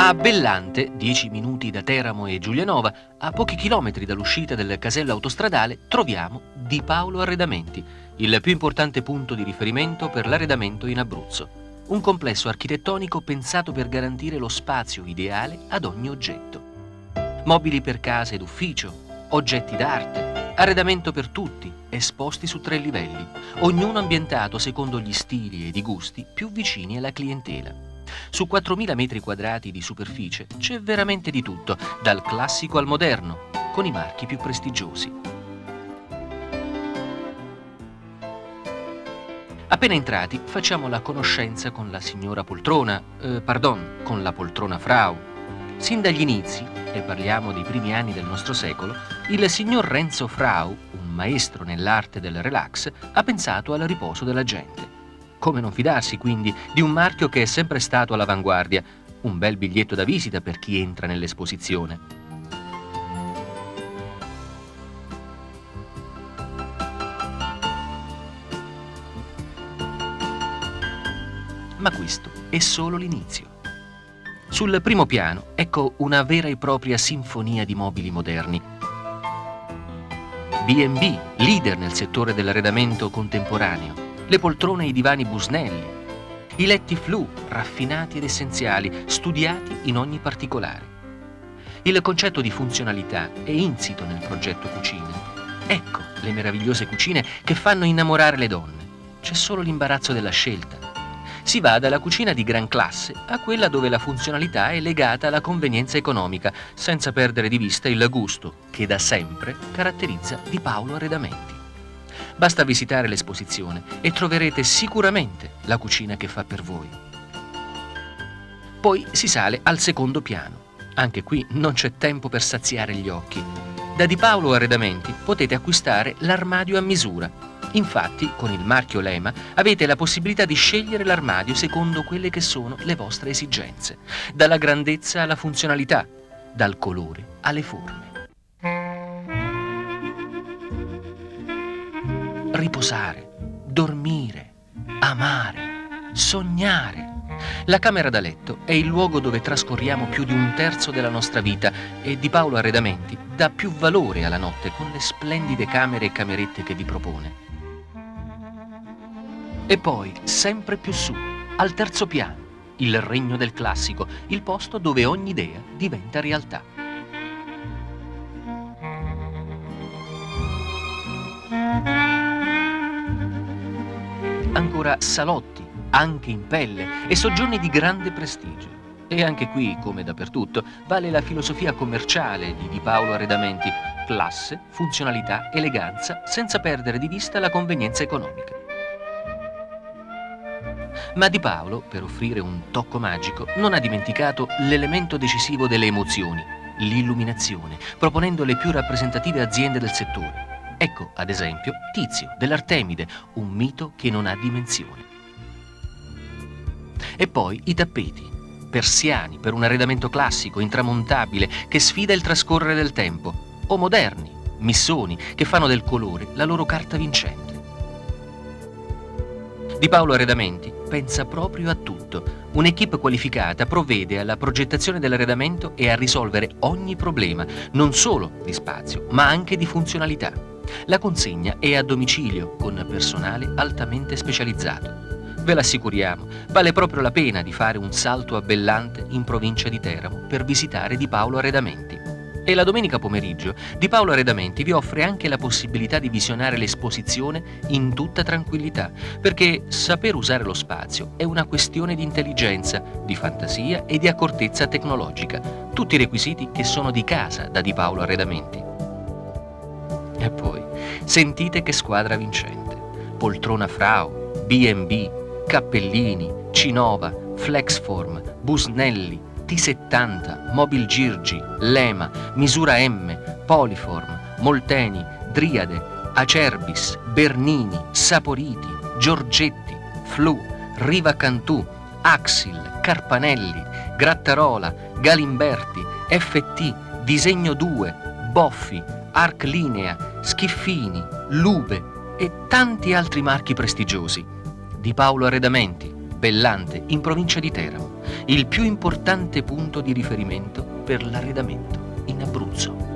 A Bellante, 10 minuti da Teramo e Giulianova, a pochi chilometri dall'uscita del casello autostradale, troviamo Di Paolo Arredamenti, il più importante punto di riferimento per l'arredamento in Abruzzo. Un complesso architettonico pensato per garantire lo spazio ideale ad ogni oggetto. Mobili per casa ed ufficio, oggetti d'arte, arredamento per tutti, esposti su tre livelli, ognuno ambientato secondo gli stili ed i gusti più vicini alla clientela. Su 4.000 metri quadrati di superficie c'è veramente di tutto, dal classico al moderno, con i marchi più prestigiosi. Appena entrati facciamo la conoscenza con la signora poltrona, eh, pardon, con la poltrona Frau. Sin dagli inizi, e parliamo dei primi anni del nostro secolo, il signor Renzo Frau, un maestro nell'arte del relax, ha pensato al riposo della gente. Come non fidarsi quindi di un marchio che è sempre stato all'avanguardia, un bel biglietto da visita per chi entra nell'esposizione. Ma questo è solo l'inizio. Sul primo piano ecco una vera e propria sinfonia di mobili moderni. B&B, leader nel settore dell'arredamento contemporaneo, le poltrone e i divani Busnelli, i letti flu, raffinati ed essenziali, studiati in ogni particolare. Il concetto di funzionalità è insito nel progetto cucine. Ecco le meravigliose cucine che fanno innamorare le donne. C'è solo l'imbarazzo della scelta si va dalla cucina di gran classe a quella dove la funzionalità è legata alla convenienza economica, senza perdere di vista il gusto che da sempre caratterizza Di Paolo Arredamenti. Basta visitare l'esposizione e troverete sicuramente la cucina che fa per voi. Poi si sale al secondo piano. Anche qui non c'è tempo per saziare gli occhi. Da Di Paolo Arredamenti potete acquistare l'armadio a misura Infatti, con il marchio Lema avete la possibilità di scegliere l'armadio secondo quelle che sono le vostre esigenze, dalla grandezza alla funzionalità, dal colore alle forme. Riposare, dormire, amare, sognare. La camera da letto è il luogo dove trascorriamo più di un terzo della nostra vita e Di Paolo Arredamenti dà più valore alla notte con le splendide camere e camerette che vi propone. E poi, sempre più su, al terzo piano, il regno del classico, il posto dove ogni idea diventa realtà. Ancora salotti, anche in pelle, e soggiorni di grande prestigio. E anche qui, come dappertutto, vale la filosofia commerciale di Di Paolo Arredamenti, classe, funzionalità, eleganza, senza perdere di vista la convenienza economica. Ma Di Paolo, per offrire un tocco magico, non ha dimenticato l'elemento decisivo delle emozioni, l'illuminazione, proponendo le più rappresentative aziende del settore. Ecco, ad esempio, Tizio dell'Artemide, un mito che non ha dimensione. E poi i tappeti, persiani per un arredamento classico, intramontabile, che sfida il trascorrere del tempo, o moderni, missoni, che fanno del colore la loro carta vincente. Di Paolo Arredamenti pensa proprio a tutto. Un'equipe qualificata provvede alla progettazione dell'arredamento e a risolvere ogni problema, non solo di spazio, ma anche di funzionalità. La consegna è a domicilio con personale altamente specializzato. Ve l'assicuriamo, vale proprio la pena di fare un salto a Bellante in provincia di Teramo per visitare Di Paolo Arredamenti. E la domenica pomeriggio Di Paolo Arredamenti vi offre anche la possibilità di visionare l'esposizione in tutta tranquillità, perché saper usare lo spazio è una questione di intelligenza, di fantasia e di accortezza tecnologica, tutti requisiti che sono di casa da Di Paolo Arredamenti. E poi, sentite che squadra vincente. Poltrona Frau, B&B, Cappellini, Cinova, Flexform, Busnelli, T70, Mobil Girgi, Lema, Misura M, Poliform, Molteni, Driade, Acerbis, Bernini, Saporiti, Giorgetti, Flu, Riva Cantù, Axil, Carpanelli, Grattarola, Galimberti, FT, Disegno 2, Boffi, Arclinea, Schiffini, Lube e tanti altri marchi prestigiosi. Di Paolo Arredamenti, Bellante, in provincia di Teramo, il più importante punto di riferimento per l'arredamento in Abruzzo.